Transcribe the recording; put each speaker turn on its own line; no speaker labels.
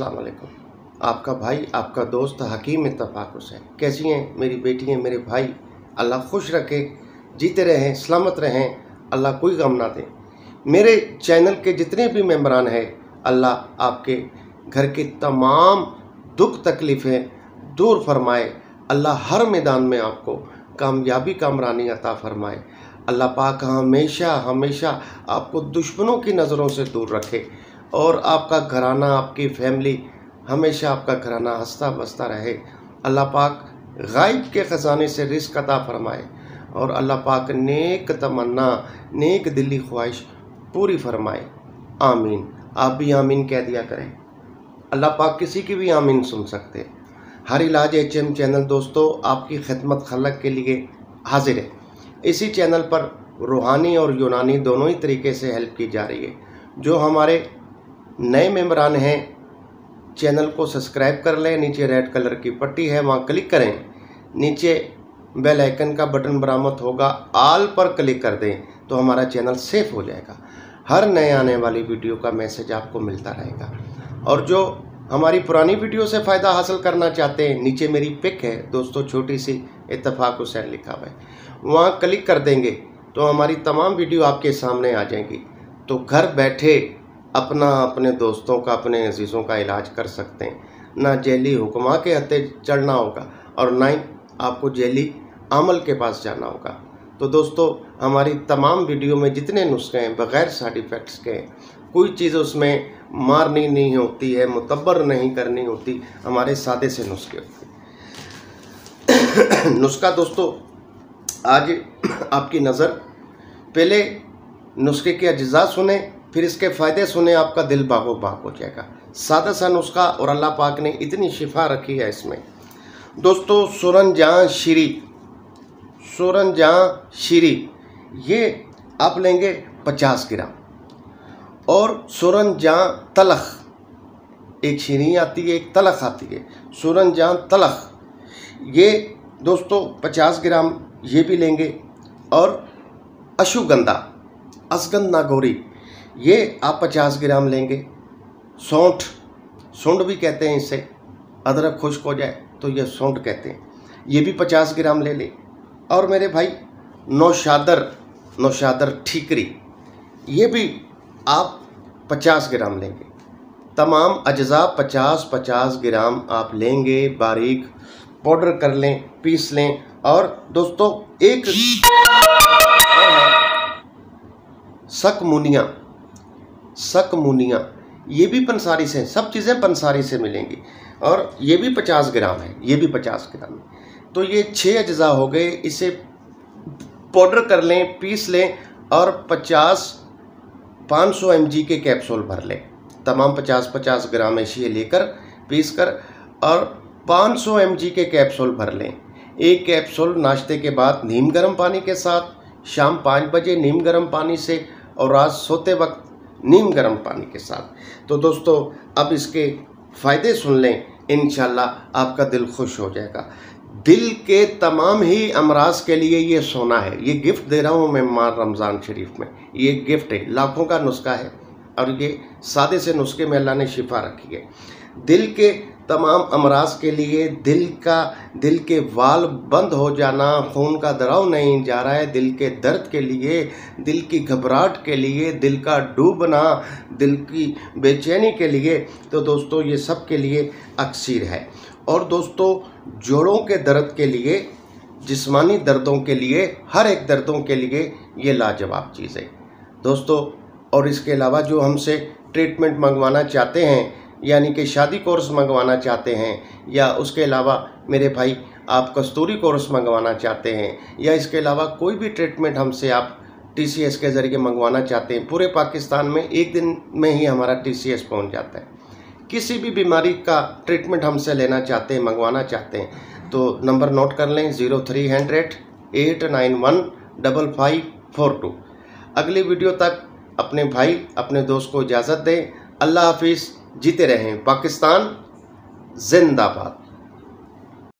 अलैक्म आपका भाई, आपका दोस्त हकीम इतफाक हुसैन। कैसी हैं? मेरी बेटी हैं, मेरे भाई। अल्लाह खुश रखे, जीते रहें, सलामत रहें, अल्लाह कोई गम ना दे। मेरे चैनल के जितने भी मेम्बरान हैं, अल्लाह आपके घर के तमाम दुख तकलीफ़ें दूर फरमाए। अल्लाह हर मैदान में आपको कामयाबी कामरानी अता फरमाए। अल्लाह पाक हमेशा हमेशा आपको दुश्मनों की नज़रों से दूर रखे। और आपका घराना, आपकी फैमिली हमेशा आपका घराना हंसता बसता रहे। अल्लाह पाक गायब के ख़जाने से रिस्क अता फरमाए और अल्लाह पाक नेक तमन्ना, नेक दिली ख्वाहिश पूरी फरमाए। आमीन। आप भी आमीन कह दिया करें। अल्लाह पाक किसी की भी आमीन सुन सकते हर इलाज एच एम चैनल दोस्तों, आपकी खिदमत खलक के लिए हाजिर है। इसी चैनल पर रूहानी और यूनानी दोनों ही तरीके से हेल्प की जा रही है, जो हमारे नए मेम्बरान हैं। चैनल को सब्सक्राइब कर लें। नीचे रेड कलर की पट्टी है, वहाँ क्लिक करें। नीचे बेल आइकन का बटन बरामद होगा। आल पर क्लिक कर दें तो हमारा चैनल सेफ़ हो जाएगा। हर नए आने वाली वीडियो का मैसेज आपको मिलता रहेगा। और जो हमारी पुरानी वीडियो से फ़ायदा हासिल करना चाहते हैं, नीचे मेरी पिक है। दोस्तों, छोटी सी इतफाक हुसैन लिखा हुआ है। वहाँ क्लिक कर देंगे तो हमारी तमाम वीडियो आपके सामने आ जाएँगी। तो घर बैठे अपना अपने दोस्तों का, अपने अजीज़ों का इलाज कर सकते हैं। ना जेली हुक्मा के हत्ते चढ़ना होगा और ना ही आपको जेली अमल के पास जाना होगा। तो दोस्तों, हमारी तमाम वीडियो में जितने नुस्खे हैं, बग़ैर साइड इफ़ेक्ट्स के हैं कोई चीज़ उसमें मारनी नहीं होती है मुतबर नहीं करनी होती, हमारे सादे से नुस्खे होते नुस्खा दोस्तों, आज आपकी नज़र, पहले नुस्खे के अज्जा सुने फिर इसके फ़ायदे सुने आपका दिल बागो बाग हो जाएगा। सादा सा नुस्खा और अल्लाह पाक ने इतनी शिफा रखी है इसमें। दोस्तों सुरन जहाँ शीरी। सुरन जहाँ शीरी, ये आप लेंगे पचास ग्राम। और सुरन जहाँ तलख, एक शीरी आती है, एक तलख आती है। सुरन जहाँ तलख, ये दोस्तों पचास ग्राम ये भी लेंगे। और अशुगंधा, असगंध नागौरी ये आप पचास ग्राम लेंगे। सौंठ सुंड भी कहते हैं इसे। अदरक खुश्क हो जाए तो ये सौंठ कहते हैं। ये भी पचास ग्राम ले लें। और मेरे भाई, नौशादर नौशादर ठीकरी, ये भी आप पचास ग्राम लेंगे। तमाम अज्जा पचास पचास ग्राम आप लेंगे, बारीक पाउडर कर लें, पीस लें। और दोस्तों, एक सकमुनिया। सकमुनिया ये भी पंसारी से, सब चीज़ें पंसारी से मिलेंगी। और ये भी पचास ग्राम है, ये भी पचास ग्राम है। तो ये छः अज्जा हो गए, इसे पाउडर कर लें, पीस लें और पचास पाँच सौ एम के कैप्सूल भर लें। तमाम पचास पचास ग्राम ऐसी लेकर पीस कर और पाँच सौ एम के कैप्सूल भर लें। एक कैप्सूल नाश्ते के बाद नीम गर्म पानी के साथ, शाम पाँच बजे नीम गर्म पानी से और रात सोते वक्त नीम गर्म पानी के साथ। तो दोस्तों, अब इसके फ़ायदे सुन लें इन आपका दिल खुश हो जाएगा। दिल के तमाम ही अमराज के लिए ये सोना है। ये गिफ्ट दे रहा हूँ मैं मार रमज़ान शरीफ में। ये गिफ्ट है, लाखों का नुस्खा है। और ये सादे से नुस्खे में अल्लाह ने शिफा रखी है। दिल के तमाम अमराज के लिए दिल का, दिल के वाल बंद हो जाना, खून का दराव नहीं जा रहा है, दिल के दर्द के लिए, दिल की घबराहट के लिए, दिल का डूबना, दिल की बेचैनी के लिए तो दोस्तों ये सब के लिए अक्सर है। और दोस्तों, जोड़ों के दर्द के लिए, जिस्मानी दर्दों के लिए, हर एक दर्दों के लिए ये लाजवाब चीज़ है। दोस्तों, और इसके अलावा जो हमसे ट्रीटमेंट मंगवाना चाहते हैं यानी कि शादी कोर्स मंगवाना चाहते हैं, या उसके अलावा मेरे भाई, आप कस्तूरी कोर्स मंगवाना चाहते हैं, या इसके अलावा कोई भी ट्रीटमेंट हमसे आप टीसीएस के ज़रिए मंगवाना चाहते हैं, पूरे पाकिस्तान में एक दिन में ही हमारा टी पहुँच जाता है। किसी भी बीमारी का ट्रीटमेंट हमसे लेना चाहते हैं, मंगवाना चाहते हैं तो नंबर नोट कर लें, zero three hundred, eight nine one, double five four two. अगली वीडियो तक अपने भाई, अपने दोस्त को इजाज़त दें। अल्लाह हाफिज़। जीते रहें पाकिस्तान जिंदाबाद।